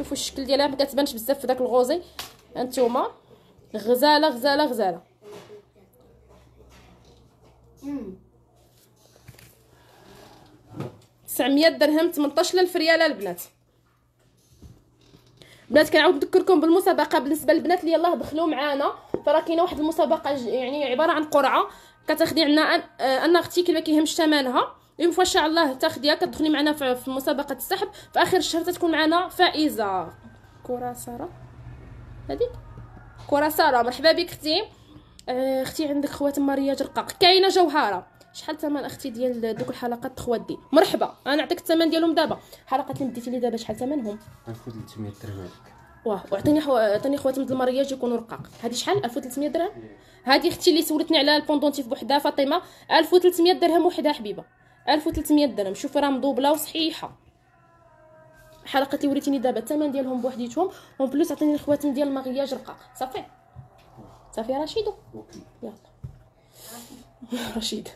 شوفوا الشكل ديالها ما كتبانش بزاف في داك ال rosé. هانتوما غزالة غزالة غزالة. تسعمية درهم 18000 ريال البنات. بنات كنعاود نذكركم بالمسابقة. بالنسبة للبنات اللي يلاه دخلوا معانا فراه كاينة واحد المسابقة يعني عبارة عن قرعة. كتاخدي عندنا آه، أن أختي كي ما كيهمش ثمنها. une fois إن شاء الله تاخديها كتدخلي معنا في مسابقة السحب. في آخر الشهر تكون معنا فائزة. كره سارة. هذيك كره سارة مرحبا بك أختي. آه، أختي عندك خواتم mariage رقاق كاينة جوهرة. شحال ثمن أختي ديال دوك الحلقات خوات دي؟ مرحبا أنا نعطيك الثمن ديالهم دابا. حلقات اللي ديتي لي دابا شحال ثمنهم؟ 1300 درهم. واه وعطيني حو... عطيني خواتم د ال mariage يكونوا رقاق. هذه شحال؟ 1300 درهم؟ هذه أختي اللي سولتني على ال pendentif بوحدها فاطمة. 1300 درهم وحدها حبيبة. 1300 درهم. شوفي راه مضوبله وصحيحة. حلقه اللي وريتيني دابا الثمن ديالهم بوحديتهم en plus عطيني الخواتم ديال ال mariage رقاق. صافي؟ صافي رشيدو يلا. رشيد.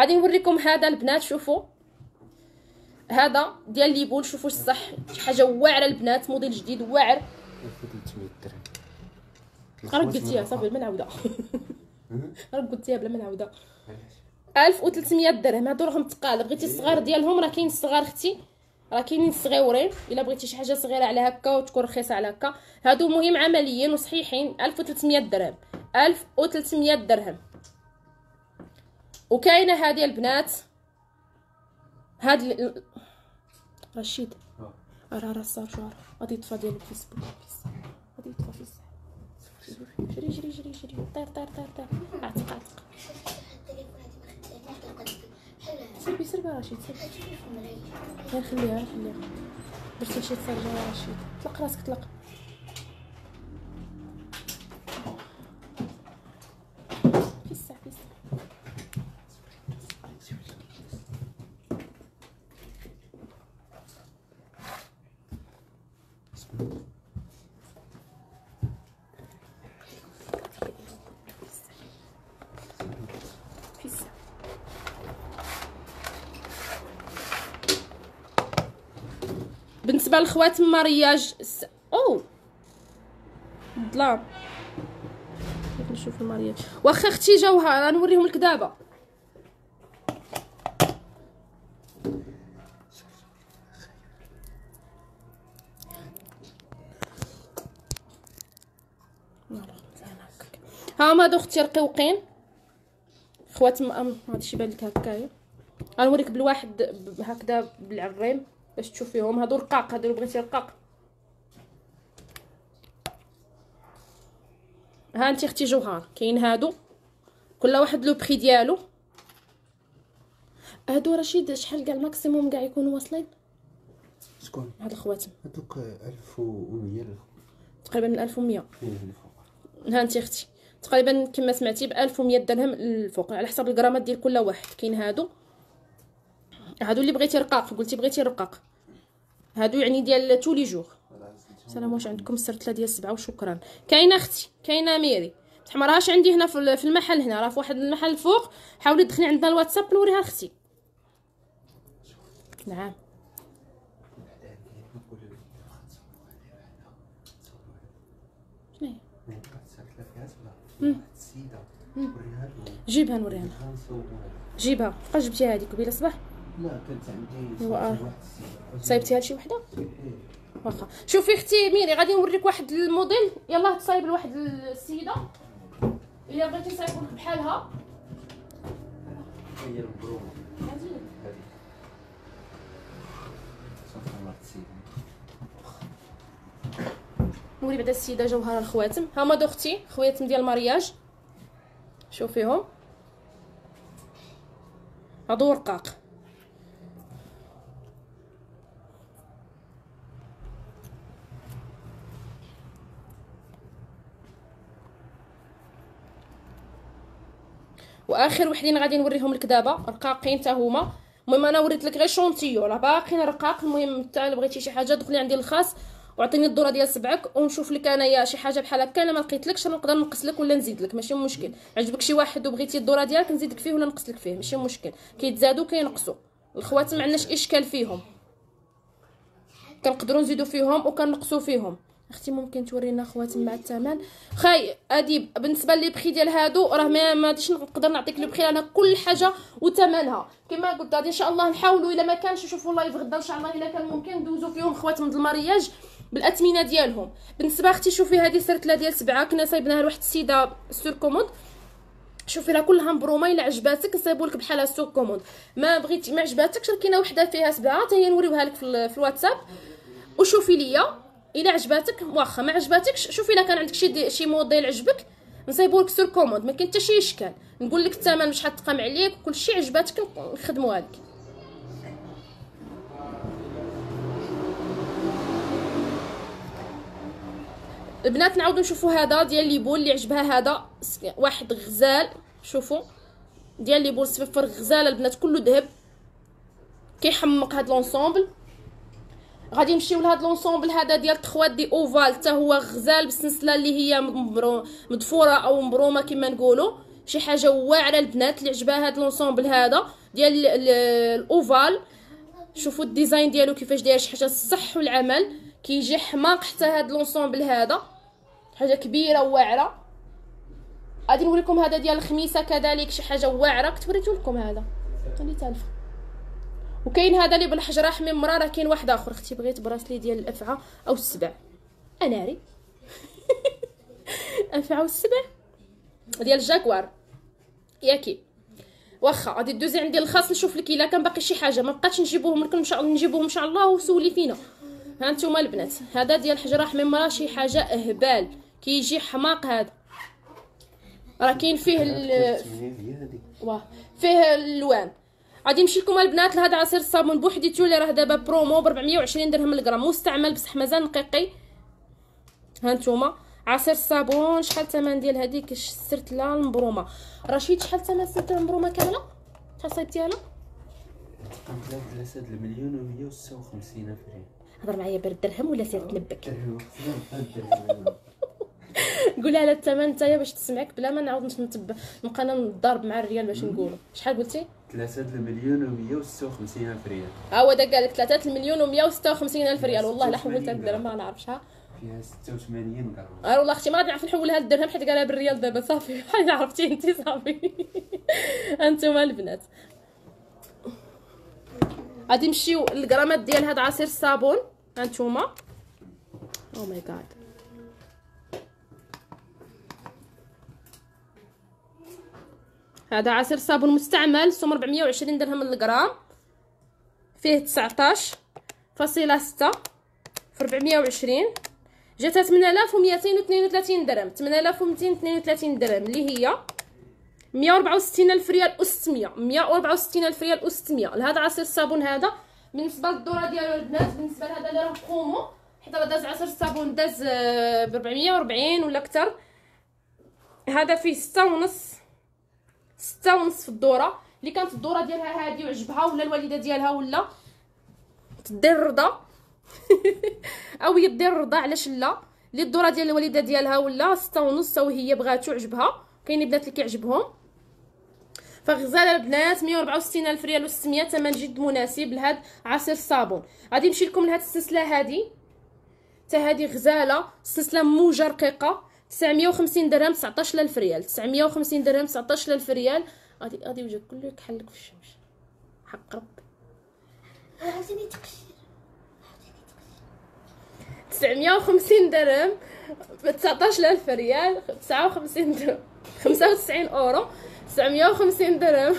غادي نوريكم هذا البنات شوفوا. هذا ديال les boules شوفوا الصح. شي حاجة واعرة البنات موديل جديد واعر. 1300 درهم. راك قلتيها صافي بلا ما نعاودها راك قلتيها بلا ما نعاودها 1300 درهم. هادو راهم تقال. بغيتي الصغار ديالهم راه كاين الصغار أختي راه كاينين صغيورين. إلا بغيتي شي حاجة صغيرة على هكا وتكون رخيصة على هكا. هادو مهم عمليين وصحيحين. 1300 درهم. 1300 درهم. وكاينة هذه البنات. هاد ال- رشيد. راه راه صار شهر غادي يطفى ديال الفيسبوك. غادي يطفى في الساعة جري جري جري جري طير طير طير طير. اعتق اعتق سيبي يا رشيد سيبي غير خليها خليها. درتي شي تسرجه يا رشيد. طلق راسك طلق في الساعة في الساعة في الساعة بالنسبة للخواتم مارياج الس... أو. ظلام كيف نشوف المارياج واخا أختي جوهره نوريهم لك دابا. ها هما هادو أختي رقيقين خواتم ام هادشي يبان لك هكايا. غنوريك بالواحد هكذا بالعريم. باش تشوفيهم. هادو رقاق هادو بغيتي رقاق. ها انت أختي جوهر كاين هادو. كل واحد le prix ديالو. هادو رشيد شحال كاع ال maximum كاع يكونوا واصلين؟ شكون؟ هاد الخواتم. هذوك 1100 تقريبا من 1100 فين الفوق ها انت أختي. تقريبا كما سمعتي ب 1100 درهم الفوق على حسب الغرامات ديال كل واحد. كاين هادو. هادو اللي بغيتي رقاق قلتي بغيتي رقاق. هادو يعني ديال tous les jours سلام واش عندكم السرتله ديال السبعة؟ وشكرا. كاينة أختي كاينة ميري. بصح ما راهاش عندي هنا في ال- في المحل هنا. راه في واحد المحل الفوق حاولي تدخلي عندنا الواتساب نوريها لأختي. نعم. جيبها نوريها جيبها. فوقاش جبتيها هذيك قبيلة صباح. لا كانت عندي هو آه. صايبتيها لشي وحدة؟ إيه. واخا. شوفي أختي ميري غادي نوريك واحد الموديل. يلاه تصايب لواحد السيدة. إلا بغيتي تصايبوا لك بحالها. هي نوري بعدا السيدة جوهره الخواتم. هما دو أختي خواتم ديال المارياج شوفيهم. هادو رقاق. وآخر وحدين غادي نوريهم لك دابا رقاقين حتى هما. المهم أنا وريت لك غير شونتيو راه باقيين رقاق. المهم انت إلا بغيتي شي حاجة دخلي عندي الخاص وعطيني الدورة ديال سبعك ونشوف لك انايا شي حاجة بحال هكا. الا ما لقيتلكش أنا نقدر نقص لك ولا نزيد لك ماشي مشكل. عجبك شي واحد وبغيتي الدورة ديالك نزيدك فيه ولا نقص لك فيه ماشي مشكل. كيتزادوا كينقصوا. الخواتم ما عندناش إشكال فيهم. كنقدروا نزيدوا فيهم وكنقصوا فيهم. أختي ممكن تورينا خواتم مع الثمن. خاي ادي بالنسبة les prix ديال هادو راه ما غاديش نقدر نعطيك le prix أنا كل حاجة وثمنها. كما قلت غادي إن شاء الله نحاولوا إلا ما كانش نشوفوا live غدا إن شاء الله إلا كان ممكن ندوزو فيهم خواتم د ال mariage بالأثمنة ديالهم. بالنسبة أختي شوفي هذه سرتله ديال سبعة كنا صايبناها لواحد السيدة sur commande شوفي راه كلها مبرومة إلا عجباتك نصايبوا لك بحال sur commande ما بغيتي ما عجباتكش راه كاينة وحدة فيها سبعة حتى هي نوريوها لك في الواتساب. وشوفي ليا. الا عجباتك واخا ما عجباتكش شوفي إلا كان عندك شي شي موديل عجبك نصايبوا لك sur commande ما كاين حتى شي إشكال. نقول لك الثمن شحال تقام عليك كلشي عجباتك نخدموها لك. البنات نعاودو نشوفوا هذا ديال les boules اللي عجبها هذا واحد غزال. شوفوا ديال les boules صفر غزاله البنات كله ذهب. كيحمق هاد l'ensemble. غادي نمشيو لهاد l'ensemble هذا ديال trois D ovale حتى هو غزال بالسلسلة اللي هي مدفورة أو مبرومة كما نقولوا. شي حاجة واعرة البنات اللي عجبها هاد l'ensemble هذا ديال ال- ال- ال ovale. شوفوا ال design ديالو كيفاش داير شي حاجة الصح والعمل. كيجي حماق حتى هاد l'ensemble هذا. حاجة كبيرة وواعرة. غادي نوريكم هذا ديال الخميسة كذلك شي حاجة واعرة. كنت وريتو لكم هذا. خلي تالف وكاين هذا اللي بالحجره حميمره راه كاين واحد آخر. أختي بغيت bracelet ديال الأفعى أو السبع. اناري الافعى والسبع ديال الجاكوار. ياكي واخا غادي دوزي عندي الخاص نشوف لك إلا كان باقي شي حاجة. ما بقاتش نجيبوهم لكم إن شاء الله نجيبوهم إن شاء الله وسولي فينا ها نتوما البنات. هذا ديال الحجره حميمره شي حاجة أهبال. كيجي حماق هذا. راه كاين فيه ال... واه فيه الالوان غادي نمشي لكم البنات لهذا عصير الصابون بوحديتو اللي راه دابا برومو ب 420 درهم الغرام مستعمل بصح مازال نقيقي. ها نتوما. عصير الصابون شحال الثمن ديال هذيك السرتله المبرومة. رشيد شحال الثمن السرتله المبرومة كاملة؟ شحال صايبتيها له قام ثلاثة المليون و 156 الف هضر معايا بالدرهم ولا سير درهم درهم. قولها لها الثمن نتايا باش تسمعك بلا ما نعاود نتب نبقى أنا نضارب مع الريال باش نقولوا شحال قلتي؟ ثلاثة المليون و 156 ألف ريال. ها هو دا قال لك 3 المليون و156 ألف ريال. والله لا حولت هاد الدرهم ما نعرفش ها فيها 86 غرام آه والله أختي ما نعرف نحولها للدرهم حيت قالها بالريال دابا صافي. حيت عرفتي أنت صافي. انتما البنات. غادي نمشيو للغرامات ديال هاد عصير الصابون. هانتوما oh my God هذا عصير صابون مستعمل سوم 420 درهم للغرام فيه 19 فاصلة ستة في 420 جاتها 8232 درهم. 8232 درهم. اللي هي 164 ألف ريال و 600 164 ألف ريال و 600 لهذا عصير الصابون هذا. بالنسبة للدورة ديالو البنات بالنسبة لهذا اللي راه برومو حيت راه داز عصير الصابون داز ب 440 ولا أكثر. هذا فيه ستة ونص ستة ونص في الدورة. اللي كانت الدورة ديالها هادي وعجبها ولا الوالدة ديالها ولا. تدير الرضا. أو هي دير الرضا علاش لا. اللي الدورة ديال الوالدة ديالها ولا ستة ونص وهي بغاتو عجبها كاين بنات اللي كيعجبهم. فغزالة البنات 164 ألف ريال و600 ثمن جد مناسب لهاد عصير الصابون غادي نمشي لكم لهاد السلسلة هادي. حتى هادي غزالة سلسلة موجه رقيقه 950 درهم 19000 ريال. 950 درهم 19000 ريال. غادي غادي وجهك كله يكحلك في الشمس. حق ربي. عاوتاني تقشير 950 درهم ب 19000 ريال. 59 درهم. 95 أورو. 950 درهم.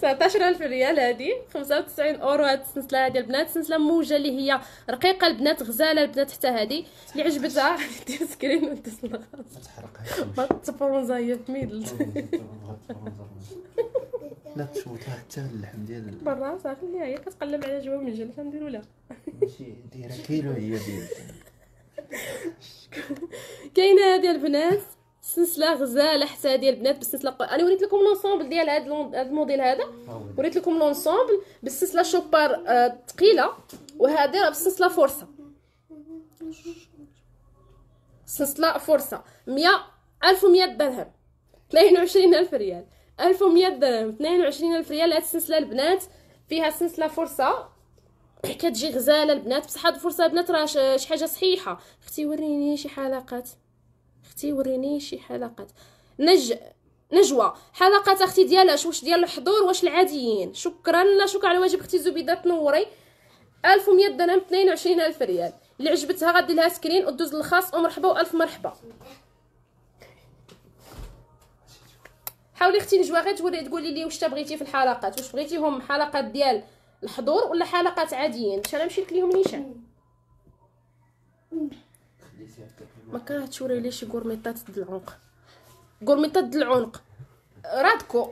19000 ريال هادي. 95 أورو هاد السلسلة هادي. البنات سلسلة موجة اللي هي رقيقة. البنات غزالة البنات حتى هادي. اللي عجبتها دير سكرين ودز ما تحرقهاش ما تفرونزا هي في ميدل لا تشوتها حتى اللحم ديال برا صافي خليها هي كتقلب على جوا من جل نديرو لها ماشي دايره كيلو هي ديال كاينة هادي البنات؟ سلسلة غزاله حتى هادي البنات بالسلسلة أنا وريت لكم l'ensemble ديال l'en- هاد الموديل هذا. وريت لكم l'ensemble بالسلسلة Chopard آه، ثقيلة. وهذه راه بالسلسلة فرصه سلسلة فرصه 100 1100 درهم. 22000 ريال. 1100 درهم. 22000 ريال. هاد السلسلة البنات فيها سلسلة فرصه كتجي غزالة البنات. بصح هاد الفرصة البنات راه شي حاجة صحيحة. أختي وريني شي حلقات. أختي وريني شي حلقات. نج نجوى. حلقات أختي ديالاش واش ديال الحضور واش العاديين. شكرا شكرا على واجب أختي زبيده تنوري. 1100 درهم 22000 ريال. اللي عجبتها غادي لها screen ودوز للخاص. ومرحبا وألف مرحبا. حاولي أختي نجوى غير توري تقولي لي واش تبغيتي في الحلقات. واش بغيتيهم حلقات ديال الحضور ولا حلقات عاديين؟ باش أنا مشيت ليهم نيشان. ما كرهتش وري لي شي غورميطات د العنق؟ غورميطات د العنق. رادكو.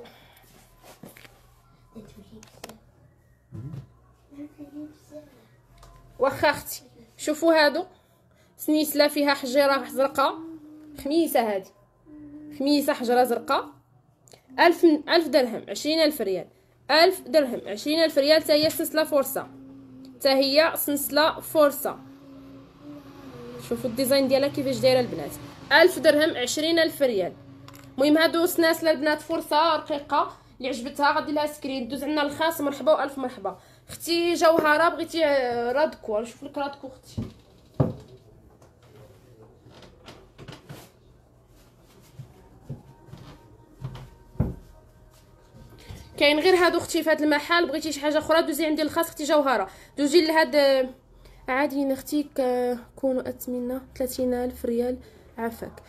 واخا أختي شوفوا هادو. سنيسله فيها حجيرة زرقاء. خميسة هادي. خميسة حجره زرقاء. ألف ألف درهم عشرين ألف ريال. ألف درهم عشرين ألف ريال تا هي سلسلة فرصة تا هي سلسلة فرصة شوفوا ال design ديالها كيفاش دايرة البنات. ألف درهم عشرين ألف ريال. المهم هادو سناسله البنات فرصة رقيقة اللي عجبتها. غادي لها screen دوز عندنا الخاص مرحبا وألف مرحبا. أختي جوهرة بغيتي رادكو نشوف لك رادكو أختي. كاين غير هادو أختي في هاد المحل. بغيتي شي حاجة أخرى؟ دوزي عندي الخاص أختي جوهرة. دوزي لهاد عادي أختي كونوا أثمنة 30000 ريال عافاك.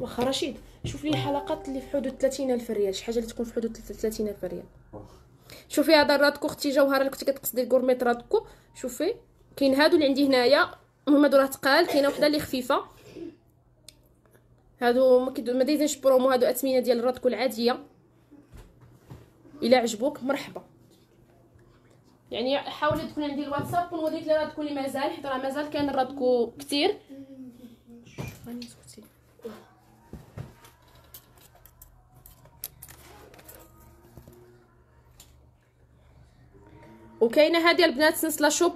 واخا رشيد شوف لي الحلقات اللي في حدود 30000 ريال شي حاجة اللي تكون في حدود 30000 ريال. شوفي هذا الرادكو أختي جوهره اللي كنتي كتقصدي ال gourmette رادكو شوفي كاين هادو اللي عندي هنايا. المهم هادو راه تقال كاينة وحدة اللي خفيفة. هادو ما ما دايزينش برومو هادو أثمنة ديال الرادكو العادية. إلا عجبوك مرحبا. يعني حاولي تكون عندي الواتساب ونوريك لي رادكو اللي مازال حيت راه مازال كاين راني سكتي وكاينة هذه البنات سلسله شوب.